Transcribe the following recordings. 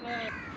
good.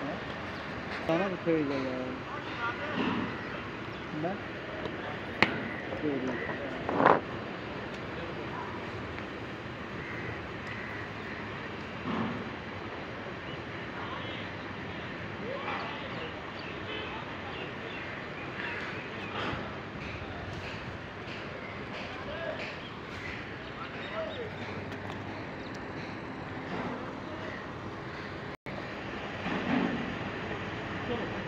ना छोड़ सारा कुछ हो जाएगा ना করো